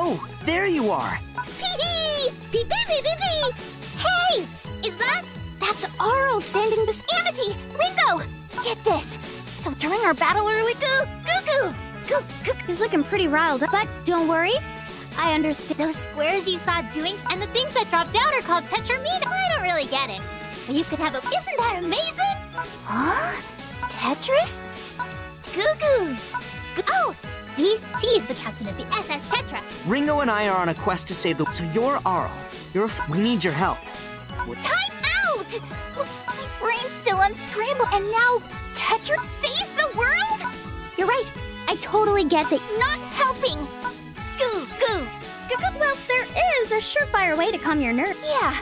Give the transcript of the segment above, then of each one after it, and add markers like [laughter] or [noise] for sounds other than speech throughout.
Oh, there you are. Pee pee pee pee pee pee. Hey, is that? That's Arle standing beside Amitie. Ringo, get this. So during our battle early, goo goo goo goo goo. He's looking pretty riled up, but don't worry. I understand. Those squares you saw doing and the things that dropped out are called tetrimino. I don't really get it. You could have a. Isn't that amazing? Huh? Tetris? Goo goo. Oh, he's Tee is the captain of the Tetra. Ringo and I are on a quest to save the. So you're Arle. You're. We need your help. Time out! My brain's still unscrambled, and now Tetra saves the world? You're right. I totally get that not helping. Goo, goo, goo. Well, there is a surefire way to calm your nerves. Yeah.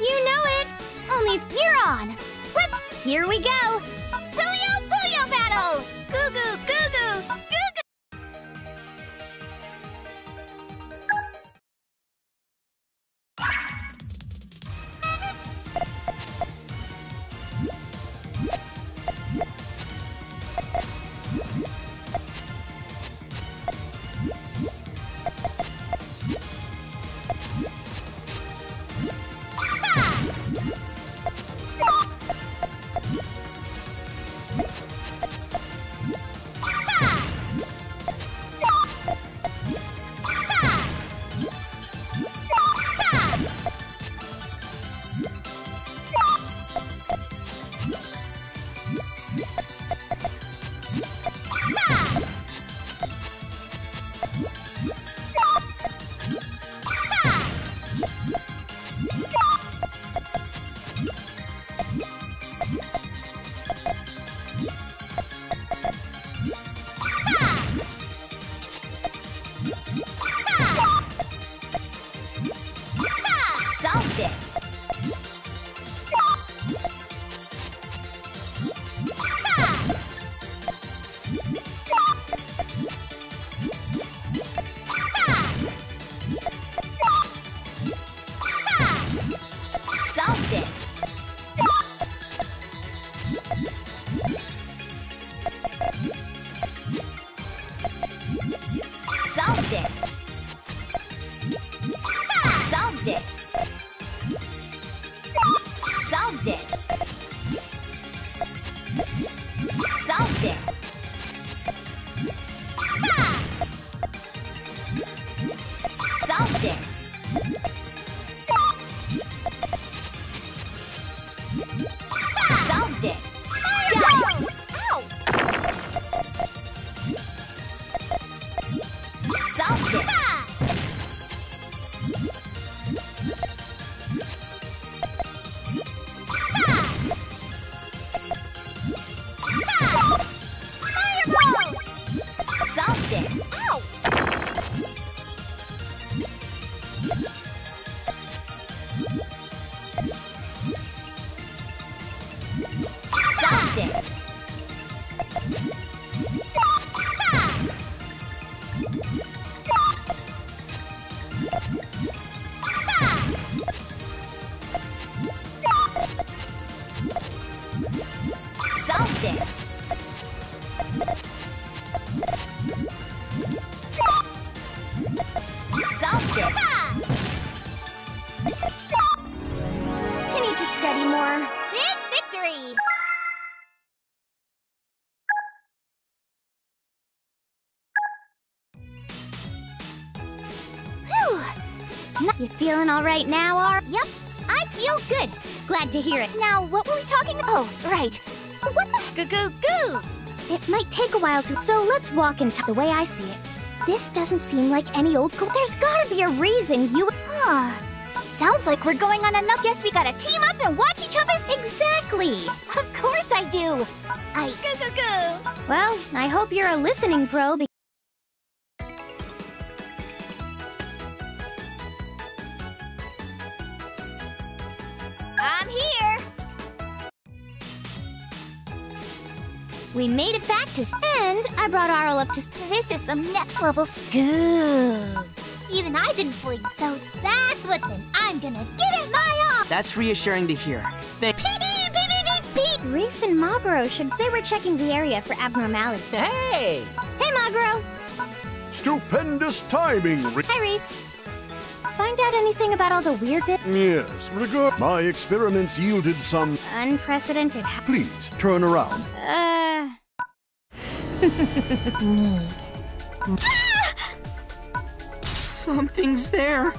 You know it. Only if you're on. Let's. Here we go. Puyo Puyo battle! Goo goo goo Yeah. Solved it. You feeling all right now, Ar? Yep, I feel good. Glad to hear it. Now, what were we talking about? Oh, right. What the? Goo goo goo! It might take a while to, so let's walk into the way I see it. This doesn't seem like any old co- There's gotta be a reason you- Huh. Sounds like we're going on enough. Guess we gotta team up and watch each other's- Exactly! Of course I do! I- Goo goo goo! Well, I hope you're a listening pro be- I'm here! We made it back to and I brought Arle up to This is some next level scoop. Even I didn't blink, so that's what then I'm gonna give it my all. That's reassuring to hear. Thank. Reese and Maguro should they were checking the area for abnormality. Hey! Hey Maguro! Stupendous timing, Re- Hi, Reese. Find out anything about all the weird bit? Yes, regard. My experiments yielded some. Unprecedented. ha- Please turn around. Uh. Me. [laughs] Something's there.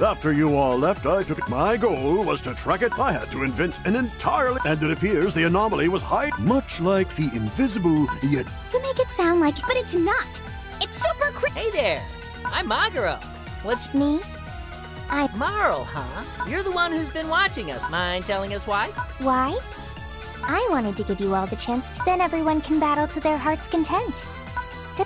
After you all left, I took it. My goal was to track it. I had to invent an entirely. And it appears the anomaly was hide. Much like the invisible, yet. You make it sound like, but it's not. It's super cre- Hey there, I'm Maguro. What's Me? I. Marle, huh? You're the one who's been watching us. Mind telling us why? Why? I wanted to give you all the chance to. Then everyone can battle to their heart's content.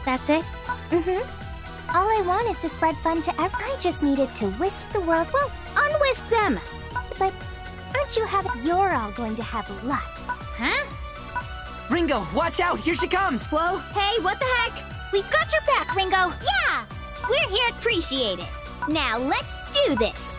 That's it? Mm hmm. All I want is to spread fun to ev- I just needed to whisk the world. Well, unwhisk them! But aren't you having. You're all going to have lots. Huh? Ringo, watch out! Here she comes! Whoa, hey, what the heck? We've got your back, Ringo. Yeah! We're here to appreciate it. Now let's do this.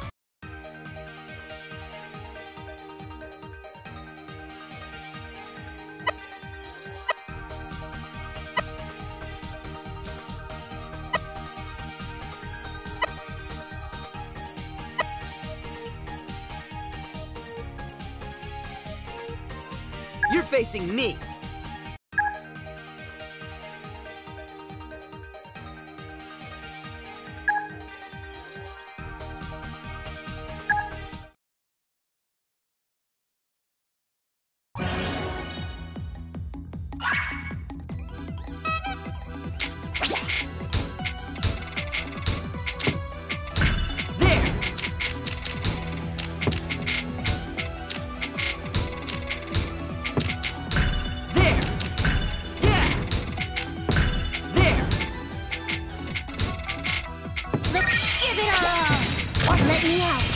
You're facing me. Out.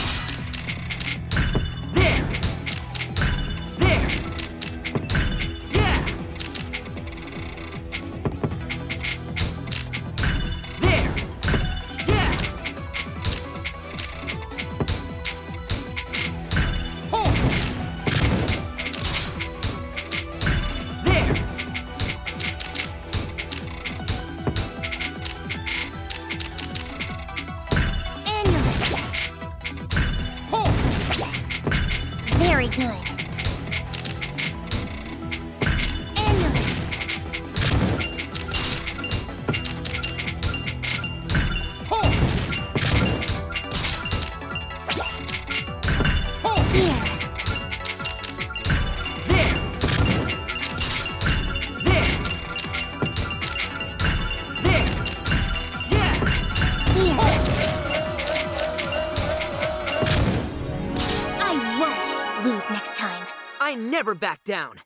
Never back down.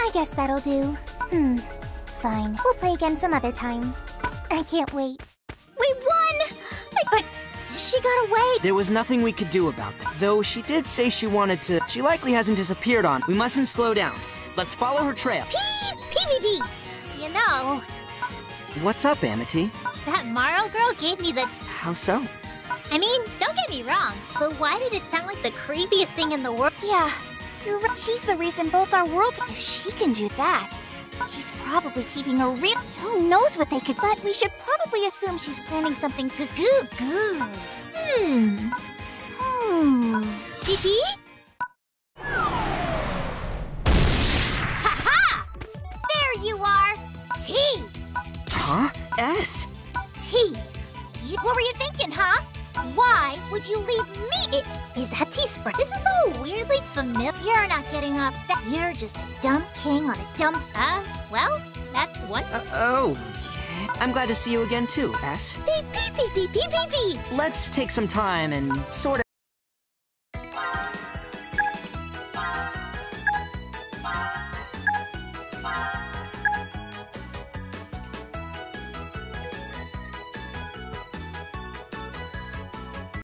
I guess that'll do. Hmm. Fine. We'll play again some other time. I can't wait. She got away. There was nothing we could do about that. Though she did say she wanted to. She likely hasn't disappeared on. We mustn't slow down. Let's follow her trail. P- PvP! You know, What's up, Amitie? that Marle girl gave me the. How so? I mean, don't get me wrong, but why did it sound like the creepiest thing in the world? Yeah, you're right. She's the reason both our worlds. If she can do that, she's probably keeping a real. Who knows what they could. But we should probably assume she's planning something. Good. Hmm. Hmm. Pee Ha There you are. Tee. Huh? Ess? Tee. You, what were you thinking, huh? Why would you leave me? It, is that tea spray? This is all weirdly familiar. You're not getting off that. You're just a dumb king on a dumb. Uh, well, that's one. Uh, oh. I'm glad to see you again, too, Ess. Beep, beep, beep, beep, beep, beep, beep. Let's take some time and sort